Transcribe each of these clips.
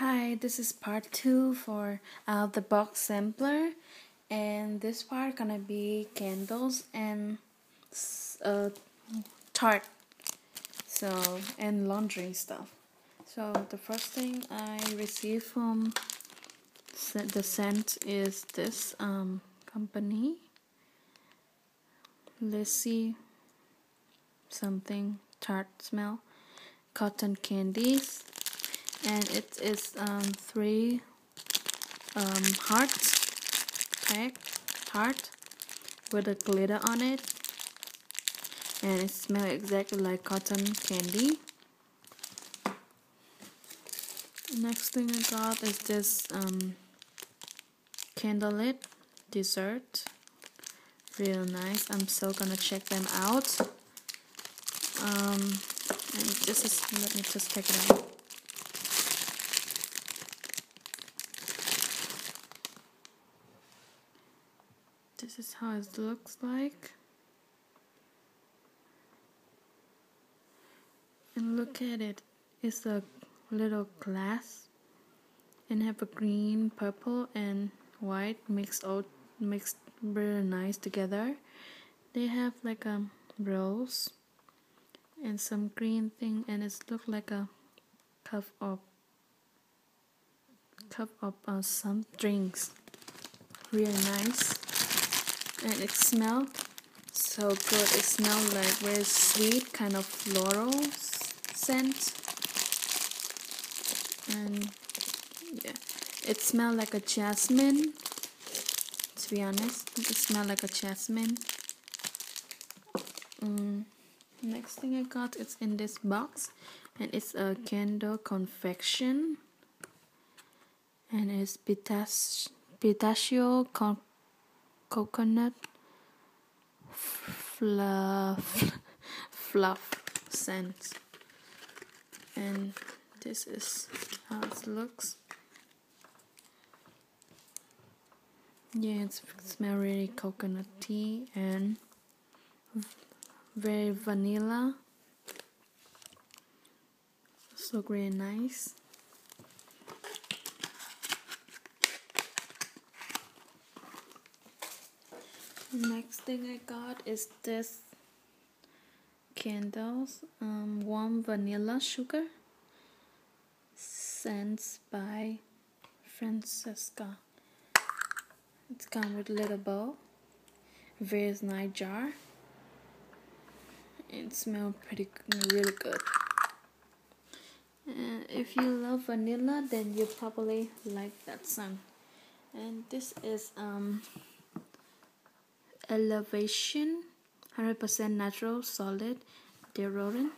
Hi, this is part two for uh, the box sampler, and this part gonna be candles and uh, tart, so and laundry stuff. So the first thing I received from the scent is this um, company. See something tart smell, cotton candies and it is um, three um, hearts pack heart with a glitter on it. And it smells exactly like cotton candy. Next thing I got is this um, candlelit dessert. Real nice. I'm still gonna check them out. Um, and this is let me just check it out this is how it looks like. And look at it. It's a little glass and have a green purple and white mixed out mixed very nice together. They have like a rose and some green thing and it's look like a cup of cup of uh, some drinks. Really nice and it smelled so good. It smelled like very sweet kind of floral scent. And yeah. It smelled like a jasmine to be honest. It smelled like a jasmine. Mm. next thing I got is in this box. And it's a candle confection. And it's pistachio con coconut fluff fluff scent. And this is how it looks. Yeah it smells really coconutty and very vanilla. So really nice next thing I got is this candles um, warm vanilla sugar scents by Francesca. It's come with little bowl very nice jar. It smells pretty really good. And if you love vanilla then you probably like that scent. And this is um elevation 100% natural solid deodorant.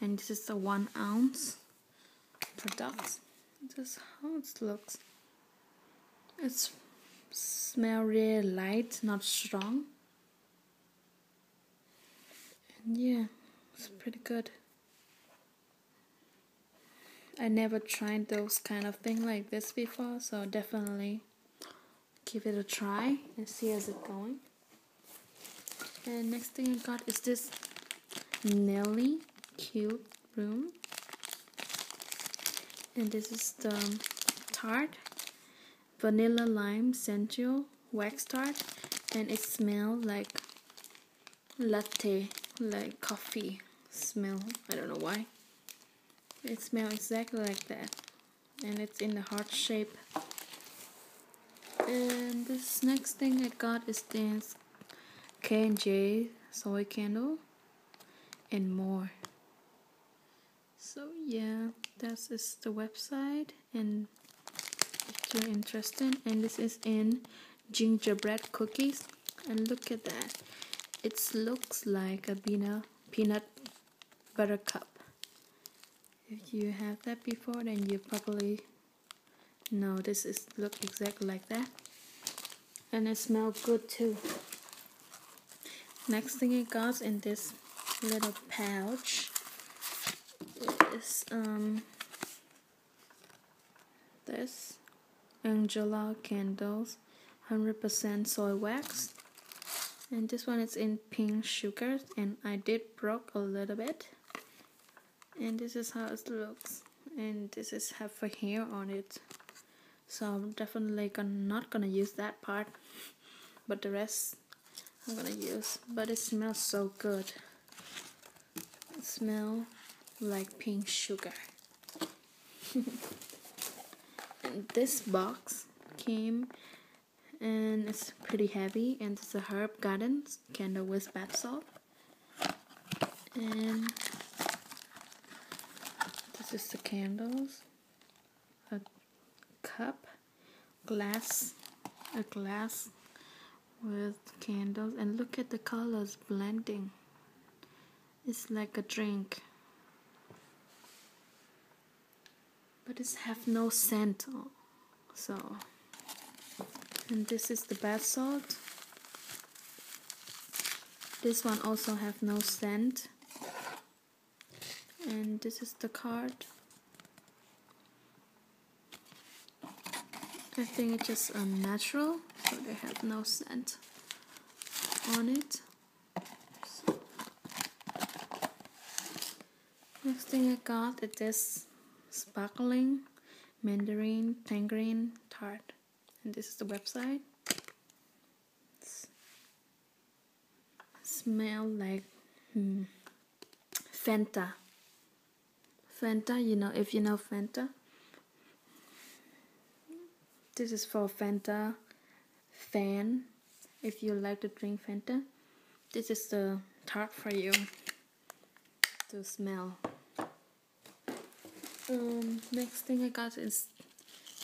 And this is the one ounce product. This is how it looks. It's smell really light not strong. And yeah it's pretty good. I never tried those kind of thing like this before so definitely give it a try and see how's it going. And next thing I got is this Nelly cute room. And this is the tart vanilla lime sensual wax tart. And it smells like latte like coffee smell. I don't know why. It smells exactly like that. And it's in the heart shape and this next thing I got is this K&J soy candle and more. So yeah this is the website and if you're interested and this is in gingerbread cookies and look at that. It looks like a peanut peanut butter cup. If you have that before then you probably know this is look exactly like that and it smells good too. Next thing I got in this little pouch is um this Angela candles 100% soy wax. And this one is in pink sugar and I did broke a little bit. And this is how it looks. And this is have a hair on it so I'm definitely not gonna use that part but the rest I'm gonna use. But it smells so good. It smell like pink sugar. And this box came and it's pretty heavy and it's a herb gardens candle with bath salt and this is the candles. A cup glass a glass with candles. And look at the colors blending. It's like a drink. But it's have no scent so. And this is the bath salt. This one also have no scent. And this is the card I think it's just um, natural so they have no scent on it. Next thing I got is this sparkling mandarin tangerine tart. And this is the website. It's smell like hmm, Fanta. Fanta you know if you know Fanta this is for Fanta fan if you like to drink Fanta. This is the tart for you to smell. Um, next thing I got is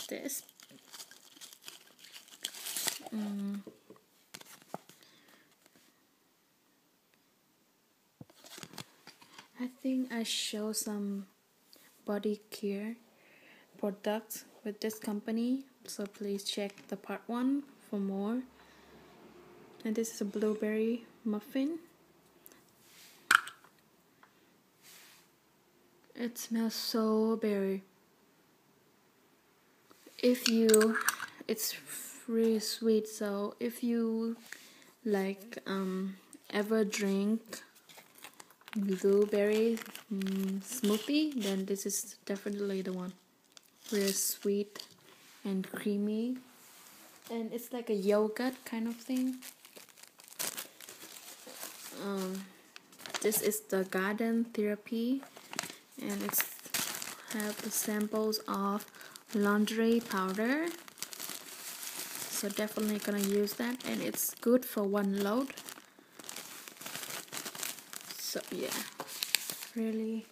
this. Um, I think I show some body care products with this company so please check the part one for more. And this is a blueberry muffin. It smells so berry. If you it's really sweet so if you like um ever drink blueberry mm, smoothie then this is definitely the one really sweet and creamy. And it's like a yogurt kind of thing. Um, this is the garden therapy. And it's have the samples of laundry powder. So definitely gonna use that. And it's good for one load. So yeah. Really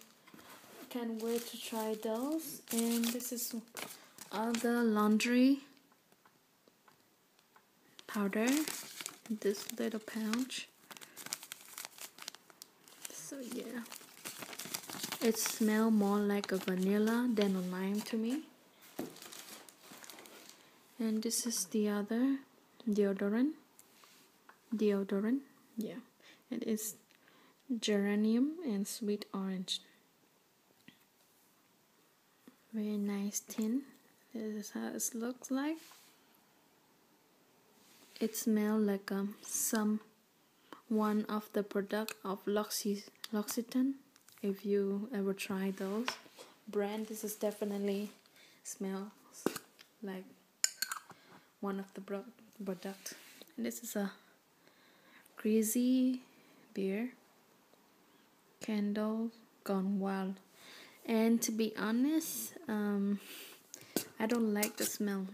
can't wait to try those. And this is other laundry powder this little pouch. So yeah. It smells more like a vanilla than a lime to me. And this is the other deodorant. Deodorant yeah. It is geranium and sweet orange very nice tin. This is how it looks like. It smells like um, some one of the product of L'Occitane. If you ever try those brand this is definitely smells like one of the product. And this is a greasy beer. Candle gone wild and to be honest um, I don't like the smell.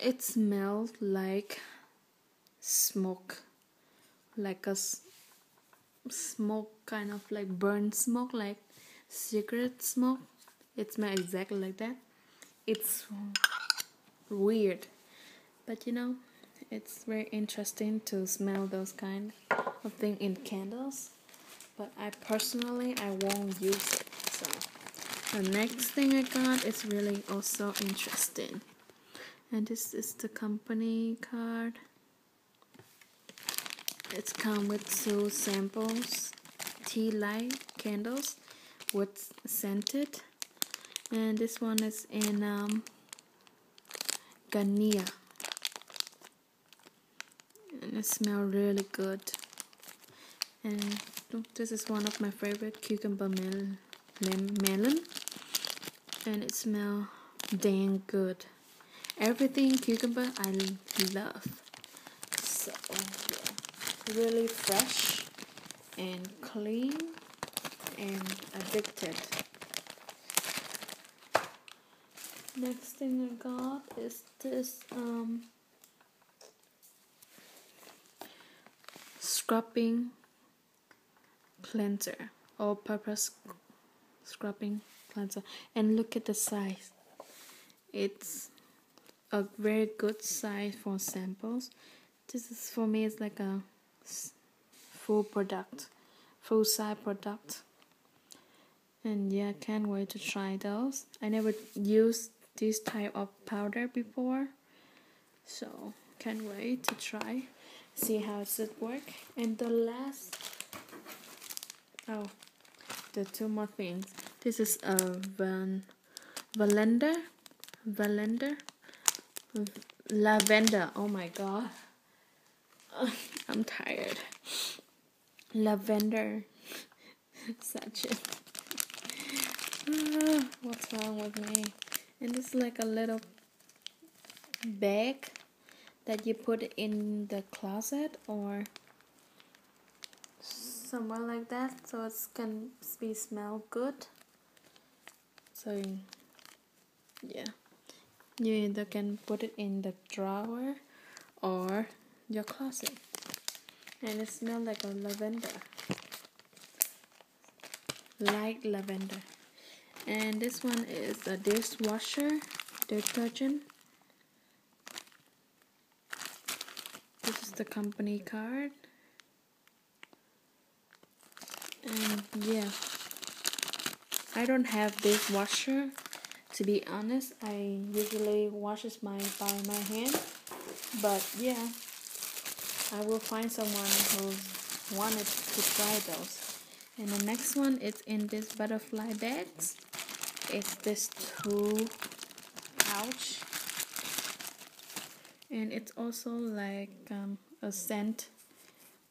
It smells like smoke. Like a smoke kind of like burnt smoke like cigarette smoke. It smells exactly like that. It's weird. But you know it's very interesting to smell those kind of thing in candles but I personally I won't use it so. The next thing I got is really also interesting. And this is the company card. It's come with two samples tea light candles with scented. And this one is in um, Gania. And it smells really good. And this is one of my favorite cucumber melon melon. And it smells dang good. Everything cucumber I love. So yeah. Really fresh and clean and addicted. Next thing I got is this um, scrubbing cleanser all purpose scrubbing cleanser and look at the size. It's a very good size for samples. This is for me it's like a full product full size product. And yeah can't wait to try those. I never used this type of powder before so can't wait to try see how it work. And the last oh the two more things. This is a van valender? Valender? Lavender. Oh my god. I'm tired. Lavender. Such a uh, what's wrong with me? And this is like a little bag that you put in the closet or somewhere like that so it can be smell good. So yeah. You either can put it in the drawer or your closet. And it smells like a lavender. Light lavender. And this one is a dishwasher detergent. This is the company card and yeah. I don't have this washer. to be honest. I usually washes my by my hand. But yeah. I will find someone who wanted to try those. And the next one is in this butterfly bags it's this two pouch. And it's also like um, a scent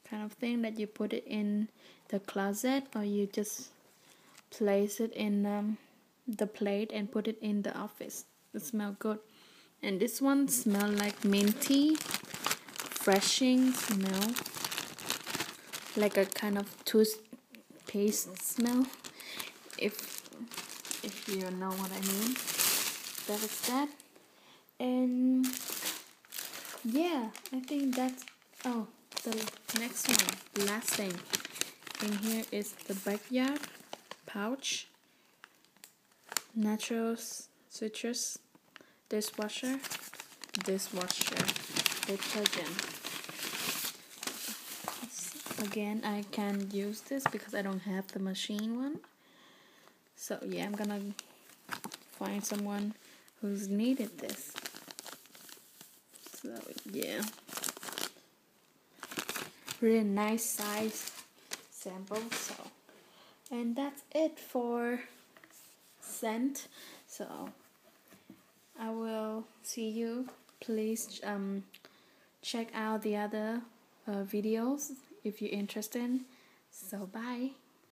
kind of thing that you put it in the closet or you just place it in um, the plate and put it in the office. It smell good. And this one smell like minty refreshing smell. Like a kind of toothpaste smell. If if you know what I mean. That is that. And yeah I think that's oh the next one last thing in here is the backyard pouch natural citrus dishwasher dishwasher detergent again I can't use this because I don't have the machine one so yeah, I'm gonna find someone who's needed this. So yeah. Really nice size sample. So and that's it for scent. So I will see you. Please um check out the other uh, videos if you're interested. So bye.